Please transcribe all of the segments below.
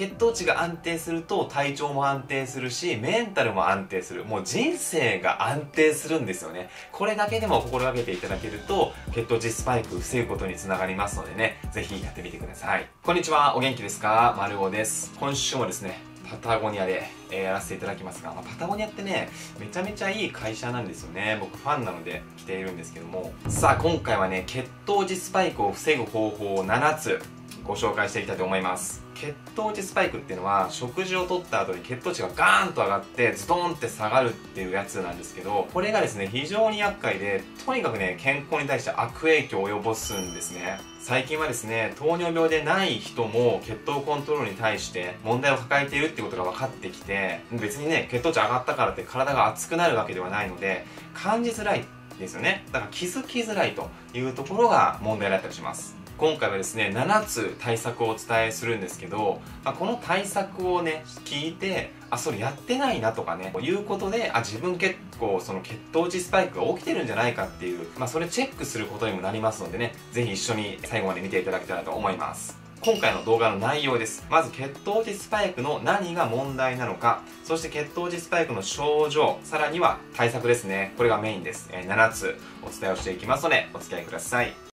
血糖値が安定すると体調も安定するし、メンタルも安定する。もう人生が安定するんですよね。これだけでも心がけていただけると、血糖値スパイク防ぐことにつながりますのでね、ぜひやってみてください。こんにちは、お元気ですか？丸尾です。今週もですね、パタゴニアで、えー、やらせていただきますが、まあ、パタゴニアってね、めちゃめちゃいい会社なんですよね。僕ファンなので来ているんですけども。さあ、今回はね、血糖値スパイクを防ぐ方法を7つご紹介していきたいと思います。血糖値スパイクっていうのは食事をとった後に血糖値がガーンと上がってズドンって下がるっていうやつなんですけどこれがですね非常に厄介でとにかくね健康に対して悪影響を及ぼすんですね。最近はですね糖尿病でない人も血糖コントロールに対して問題を抱えているってことが分かってきて別にね血糖値上がったからって体が熱くなるわけではないので感じづらいですよね。だから気づきづらいというところが問題だったりします。今回はですね7つ対策をお伝えするんですけど、まあ、この対策をね聞いてあそれやってないなとかねいうことであ自分結構その血糖値スパイクが起きてるんじゃないかっていう、まあ、それチェックすることにもなりますのでね是非一緒に最後まで見ていただけたらと思います今回の動画の内容です。まず血糖値スパイクの何が問題なのか、そして血糖値スパイクの症状、さらには対策ですね。これがメインです。え、7つお伝えをしていきますので、お付き合いください。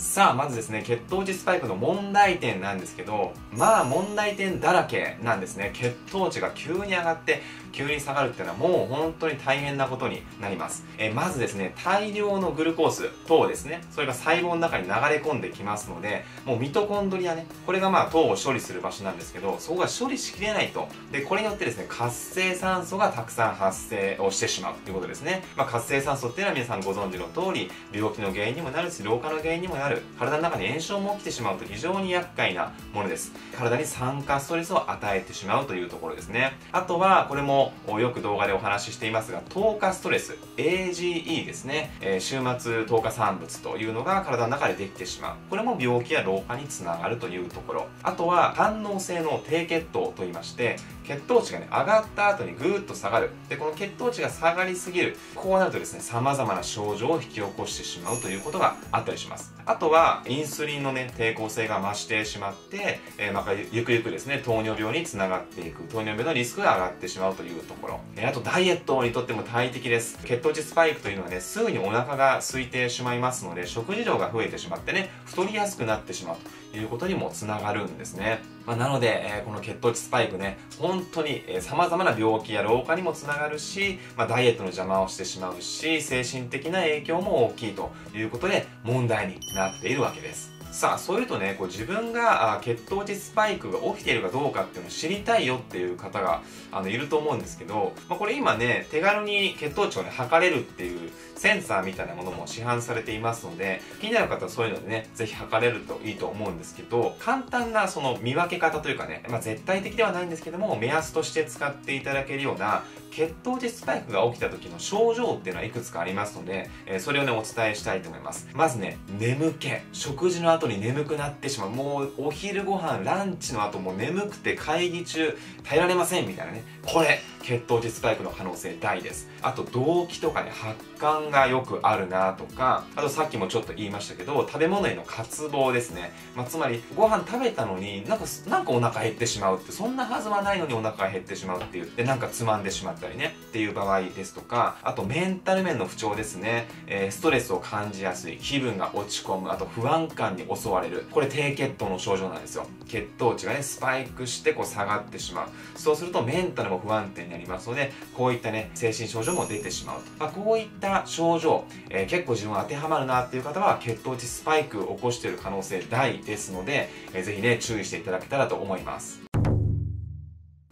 さあ、まずですね、血糖値スパイクの問題点なんですけど、まあ問題点だらけなんですね。血糖値が急に上がって、急に下がるっていうのはもう本当に大変なことになります。えまずですね、大量のグルコース等ですね、それが細胞の中に流れ込んできますので、もうミトコンドリアね、これがまあ糖を処理する場所なんですけど、そこが処理しきれないと。で、これによってですね、活性酸素がたくさん発生をしてしまうということですね。まあ活性酸素っていうのは皆さんご存知の通り、病気の原因にもなるし、老化の原因にもなる。体の中に炎症も起きてしまうと非常に厄介なものです体に酸化ストレスを与えてしまうというところですねあとはこれもよく動画でお話ししていますが糖化ストレス AGE ですね、えー、終末糖化産物というのが体の中でできてしまう。これも病気や老化につながるというところ。あとは反応性の低血糖といいまして血糖値がね上がった後にぐーっと下がる。でこの血糖値が下がりすぎる。こうなるとですね様々な症状を引き起こしてしまうということがあったりします。あとはインスリンのね抵抗性が増してしまって、えー、まあ、ゆくゆくですね糖尿病につながっていく。糖尿病のリスクが上がってしまうというところ、え、あとダイエットにとっても大敵です。血糖値スパイクというのはねすぐにお腹が空いてしまいますので食事量が増えてしまってね太りやすくなってしまうということにもつながるんですね。まあ、なので、えー、この血糖値スパイクね、本当に、えー、様々な病気や老化にもつながるし、まあ、ダイエットの邪魔をしてしまうし、精神的な影響も大きいということで問題になっているわけです。さあ、そういうとね、こう自分が血糖値スパイクが起きているかどうかっていうのを知りたいよっていう方があのいると思うんですけど、まあ、これ今ね、手軽に血糖値をね、測れるっていうセンサーみたいなものも市販されていますので、気になる方はそういうのでね、ぜひ測れるといいと思うんですけど、簡単なその見分け方というかね、まあ、絶対的ではないんですけども、目安として使っていただけるような血糖値スパイクが起きた時の症状っていうのはいくつかありますので、えー、それをね、お伝えしたいと思います。まずね、眠気。食事の後に眠くなってしまう。もうお昼ご飯、ランチの後も眠くて会議中耐えられませんみたいなね。これ、血糖値スパイクの可能性大です。あと、動悸とかね、発汗がよくあるなとか、あとさっきもちょっと言いましたけど、食べ物への渇望ですね。まあ、つまり、ご飯食べたのになんか、なんかお腹減ってしまうって、そんなはずはないのにお腹が減ってしまうっていう。で、なんかつまんでしまったりね、っていう場合ですとか、あとメンタル面の不調ですね。えー、ストレスを感じやすい、気分が落ち込む、あと不安感に襲われる。これ低血糖の症状なんですよ。血糖値がね、スパイクしてこう下がってしまう。そうするとメンタルも不安定になりますので、こういったね、精神症状も出てしまうと。まあ、こういった症状、えー、結構自分当てはまるなっていう方は、血糖値スパイクを起こしている可能性大ですので、えー、ぜひね、注意していただけたらと思います。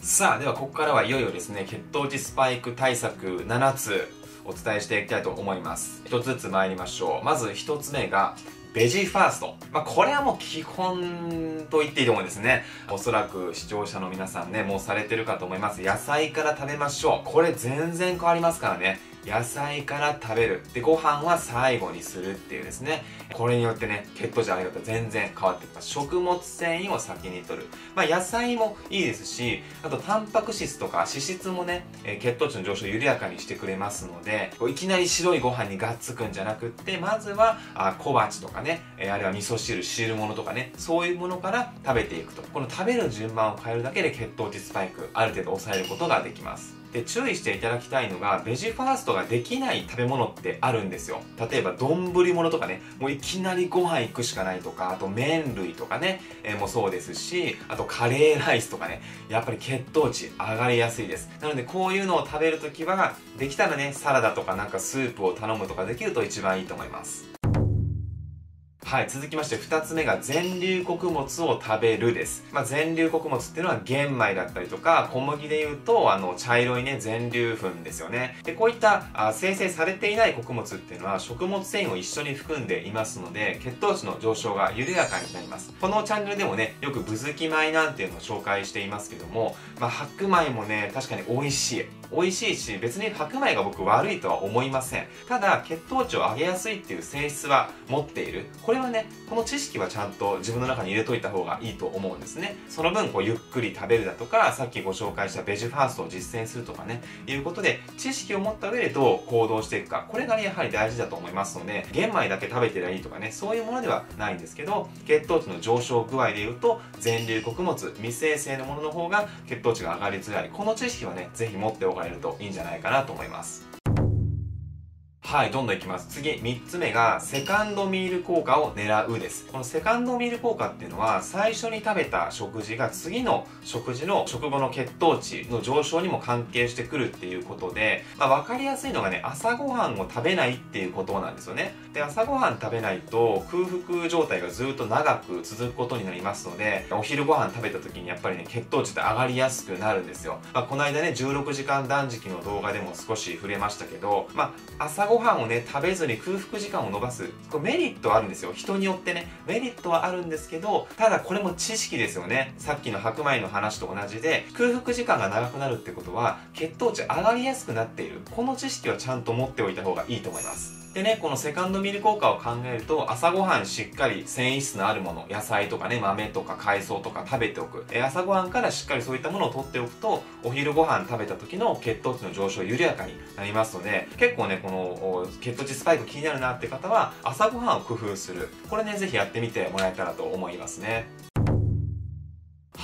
さあ、ではここからはいよいよですね、血糖値スパイク対策7つお伝えしていきたいと思います。一つずつ参りましょう。まず一つ目が、ベジファースト。まあ、これはもう基本と言っていいと思うんですね。おそらく視聴者の皆さんね、もうされてるかと思います。野菜から食べましょう。これ全然変わりますからね。野菜から食べる。で、ご飯は最後にするっていうですね。これによってね、血糖値の上げ方全然変わってきます。食物繊維を先に取る。まあ野菜もいいですし、あとタンパク質とか脂質もね、血糖値の上昇を緩やかにしてくれますので、いきなり白いご飯にがっつくんじゃなくって、まずは小鉢とかね、あるいは味噌汁、汁物とかね、そういうものから食べていくと。この食べる順番を変えるだけで血糖値スパイク、ある程度抑えることができます。で注意していただきたいのがベジファーストができない食べ物ってあるんですよ。例えば丼物とかねもういきなりご飯行くしかないとかあと麺類とかね、えー、もそうですしあとカレーライスとかねやっぱり血糖値上がりやすいです。なのでこういうのを食べるときはできたらねサラダとかなんかスープを頼むとかできると一番いいと思います。はい、続きまして2つ目が全粒穀物を食べるです。まあ、全粒穀物っていうのは玄米だったりとか、小麦で言うと、あの、茶色いね、全粒粉ですよね。で、こういったあ生成されていない穀物っていうのは食物繊維を一緒に含んでいますので、血糖値の上昇が緩やかになります。このチャンネルでもね、よくぶずき米なんていうのを紹介していますけども、まあ、白米もね、確かに美味しい。美味しいし、別に白米が僕悪いとは思いません。ただ、血糖値を上げやすいっていう性質は持っている。これはね、この知識はちゃんと自分の中に入れといた方がいいと思うんですね。その分、こう、ゆっくり食べるだとか、さっきご紹介したベジファーストを実践するとかね、いうことで、知識を持った上でどう行動していくか、これがね、やはり大事だと思いますので、玄米だけ食べてりゃいいとかね、そういうものではないんですけど、血糖値の上昇具合で言うと、全粒穀物、未生成のものの方が血糖値が上がりづらい。この知識はね、ぜひ持っておかれるといいんじゃないかなと思います。はい、どんどんいきます。次、3つ目が、セカンドミール効果を狙うです。このセカンドミール効果っていうのは、最初に食べた食事が次の食事の食後の血糖値の上昇にも関係してくるっていうことで、まあ、分かりやすいのがね、朝ごはんを食べないっていうことなんですよね。で、朝ごはん食べないと空腹状態がずっと長く続くことになりますので、お昼ご飯食べた時にやっぱりね、血糖値って上がりやすくなるんですよ。まあ、この間ね、16時間断食の動画でも少し触れましたけど、まあ、朝ごご飯をね食べずに空腹時間を延ばすこれメリットはあるんですよ。人によってねメリットはあるんですけどただこれも知識ですよね。さっきの白米の話と同じで空腹時間が長くなるってことは血糖値上がりやすくなっている。この知識はちゃんと持っておいた方がいいと思います。でね、このセカンドミル効果を考えると、朝ごはんしっかり繊維質のあるもの、野菜とかね、豆とか海藻とか食べておく。え朝ごはんからしっかりそういったものを取っておくと、お昼ご飯食べた時の血糖値の上昇緩やかになりますので、結構ね、この血糖値スパイク気になるなって方は、朝ごはんを工夫する。これね、ぜひやってみてもらえたらと思いますね。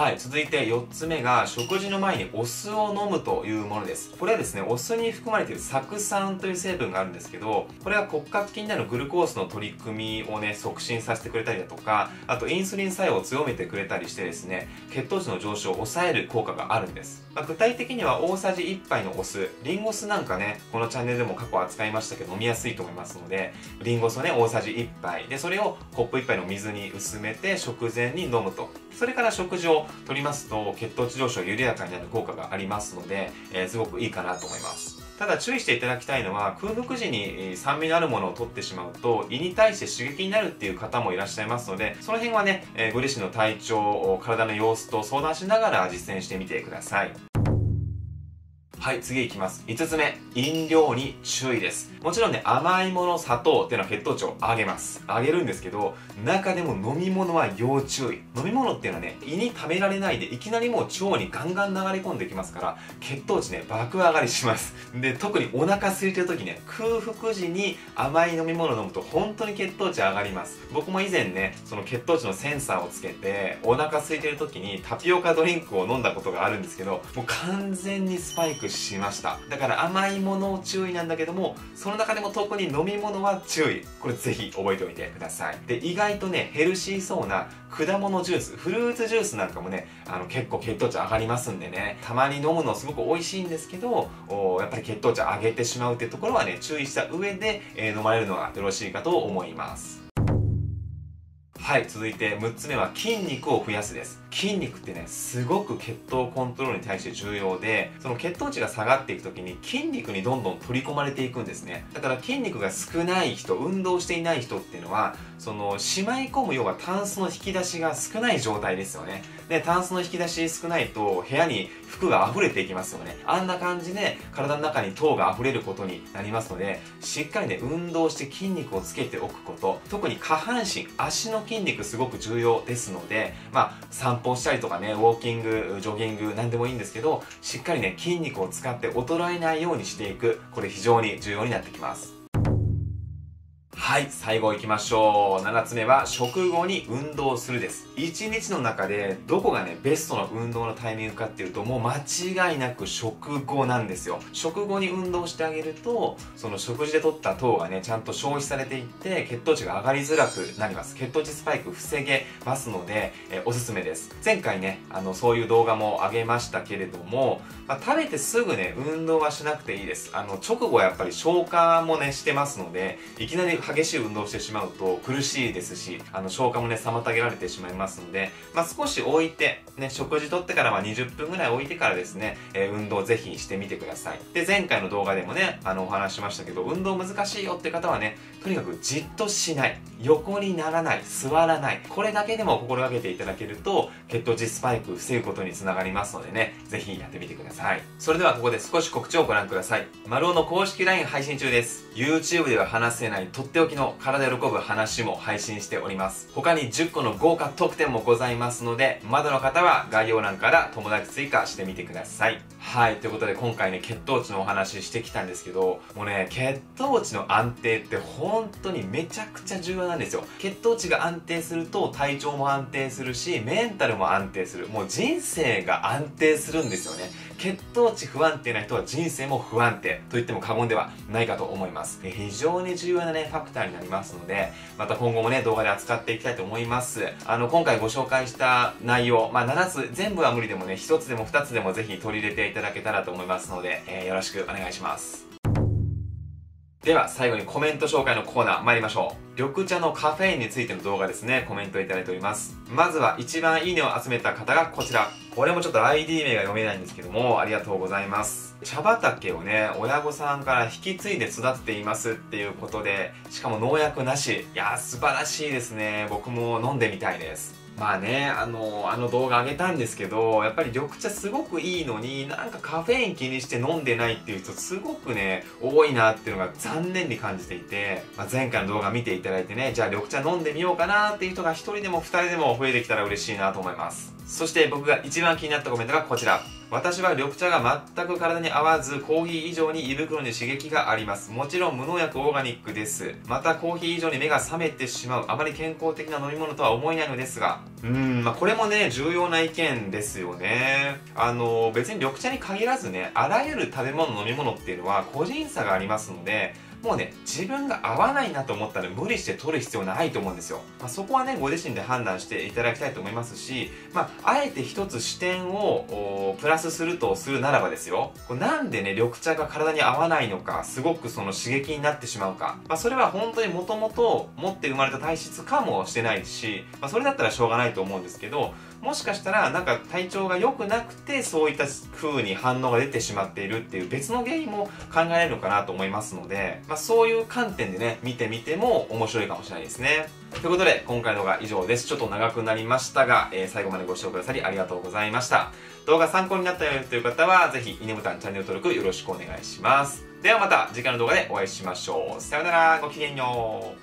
はい、続いて4つ目が食事の前にお酢を飲むというものです。これはですね、お酢に含まれている酢酸という成分があるんですけど、これは骨格筋になるグルコースの取り組みをね、促進させてくれたりだとか、あとインスリン作用を強めてくれたりしてですね、血糖値の上昇を抑える効果があるんです。まあ、具体的には大さじ1杯のお酢、リンゴ酢なんかね、このチャンネルでも過去扱いましたけど飲みやすいと思いますので、リンゴ酢をね、大さじ1杯。で、それをコップ1杯の水に薄めて食前に飲むと。それから食事をとりますと血糖値上昇緩やかになる効果がありますので、えー、すごくいいかなと思います。ただ注意していただきたいのは空腹時に酸味のあるものを取ってしまうと胃に対して刺激になるっていう方もいらっしゃいますのでその辺はね、えー、ご自身の体調体の様子と相談しながら実践してみてください。はい、次いきます。5つ目、飲料に注意です。もちろんね、甘いもの、砂糖っていうのは血糖値を上げます。上げるんですけど、中でも飲み物は要注意。飲み物っていうのはね、胃に溜められないで、いきなりもう腸にガンガン流れ込んできますから、血糖値ね、爆上がりします。で、特にお腹空いてる時ね、空腹時に甘い飲み物を飲むと本当に血糖値上がります。僕も以前ね、その血糖値のセンサーをつけて、お腹空いてる時にタピオカドリンクを飲んだことがあるんですけど、もう完全にスパイクしました。だから甘いものを注意なんだけどもその中でも特に飲み物は注意。これぜひ覚えておいてください。で意外とねヘルシーそうな果物ジュースフルーツジュースなんかもねあの結構血糖値上がりますんでね。たまに飲むのすごく美味しいんですけどやっぱり血糖値上げてしまうっていうところはね注意した上で、えー、飲まれるのがよろしいかと思います。はい続いて6つ目は筋肉を増やすです。筋肉ってねすごく血糖コントロールに対して重要でその血糖値が下がっていく時に筋肉にどんどん取り込まれていくんですね。だから筋肉が少ない人運動していない人っていうのはそのしまい込む要はタンスの引き出しが少ない状態ですよね。で、タンスの引き出し少ないと部屋に服が溢れていきますよね。あんな感じで体の中に糖が溢れることになりますので、しっかりね、運動して筋肉をつけておくこと、特に下半身、足の筋肉すごく重要ですので、まあ、散歩したりとかね、ウォーキング、ジョギング、なんでもいいんですけど、しっかりね、筋肉を使って衰えないようにしていく、これ非常に重要になってきます。はい、最後行きましょう。7つ目は、食後に運動するです。1日の中で、どこがね、ベストの運動のタイミングかっていうと、もう間違いなく食後なんですよ。食後に運動してあげると、その食事で取った糖がね、ちゃんと消費されていって、血糖値が上がりづらくなります。血糖値スパイク防げますので、えおすすめです。前回ね、あの、そういう動画も上げましたけれども、まあ、食べてすぐね、運動はしなくていいです。あの、直後やっぱり消化もね、してますので、いきなり激しい運動してしまうと苦しいですし、あの、消化もね、妨げられてしまいますので、まあ、少し置いて、ね、食事とってからま20分ぐらい置いてからですね、えー、運動をぜひしてみてください。で、前回の動画でもね、あの、お話しましたけど、運動難しいよって方はね、とにかくじっとしない、横にならない、座らない、これだけでも心がけていただけると、血糖値スパイク防ぐことにつながりますのでね、ぜひやってみてください。それではここで少し告知をご覧ください。丸尾の公式 LINE 配信中です。YouTube では話せないとっておきの体喜ぶ話も配信しております。他に10個の豪華特典もございますので、まだの方は概要欄から友達追加してみてください。はい、ということで今回ね、血糖値のお話してきたんですけど、もうね、血糖値の安定って本当にめちゃくちゃ重要ななんですよ。血糖値が安定すると体調も安定するし、メンタルも安定する。もう人生が安定するんですよね。血糖値不安定な人は人生も不安定と言っても過言ではないかと思います。非常に重要なね、ファクターになりますので、また今後もね、動画で扱っていきたいと思います。あの、今回ご紹介した内容、まあ、7つ、全部は無理でもね、1つでも2つでもぜひ取り入れていただけたらと思いますので、えー、よろしくお願いします。では最後にコメント紹介のコーナー参りましょう。緑茶のカフェインについての動画ですね、コメントいただいております。まずは一番いいねを集めた方がこちら。これもちょっと ID 名が読めないんですけども、ありがとうございます。茶畑をね、親御さんから引き継いで育てていますっていうことで、しかも農薬なし。いや素晴らしいですね。僕も飲んでみたいです。まあね、あの、あの動画あげたんですけど、やっぱり緑茶すごくいいのに、なんかカフェイン気にして飲んでないっていう人すごくね、多いなっていうのが残念に感じていて、まあ、前回の動画見ていただいてね、じゃあ緑茶飲んでみようかなっていう人が1人でも2人でも増えてきたら嬉しいなと思います。そして僕が一番気になったコメントがこちら。私は緑茶が全く体に合わず、コーヒー以上に胃袋に刺激があります。もちろん無農薬オーガニックです。またコーヒー以上に目が覚めてしまう、あまり健康的な飲み物とは思えないのですが、うん、まあこれもね、重要な意見ですよね。あの、別に緑茶に限らずね、あらゆる食べ物、飲み物っていうのは個人差がありますので、もうね、自分が合わないなと思ったら無理して取る必要ないと思うんですよ。まあ、そこはね、ご自身で判断していただきたいと思いますし、まあ、あえて一つ視点をプラスするとするならばですよ、これなんでね、緑茶が体に合わないのか、すごくその刺激になってしまうか、まあ、それは本当にもともと持って生まれた体質かもしてないし、まあ、それだったらしょうがないと思うんですけど、もしかしたらなんか体調が良くなくてそういった風に反応が出てしまっているっていう別の原因も考えられるのかなと思いますので、まあ、そういう観点でね見てみても面白いかもしれないですね。ということで今回の動画は以上です。ちょっと長くなりましたが、えー、最後までご視聴くださりありがとうございました。動画参考になったよという方はぜひいいねボタンチャンネル登録よろしくお願いします。ではまた次回の動画でお会いしましょう。さようなら。ごきげんよう。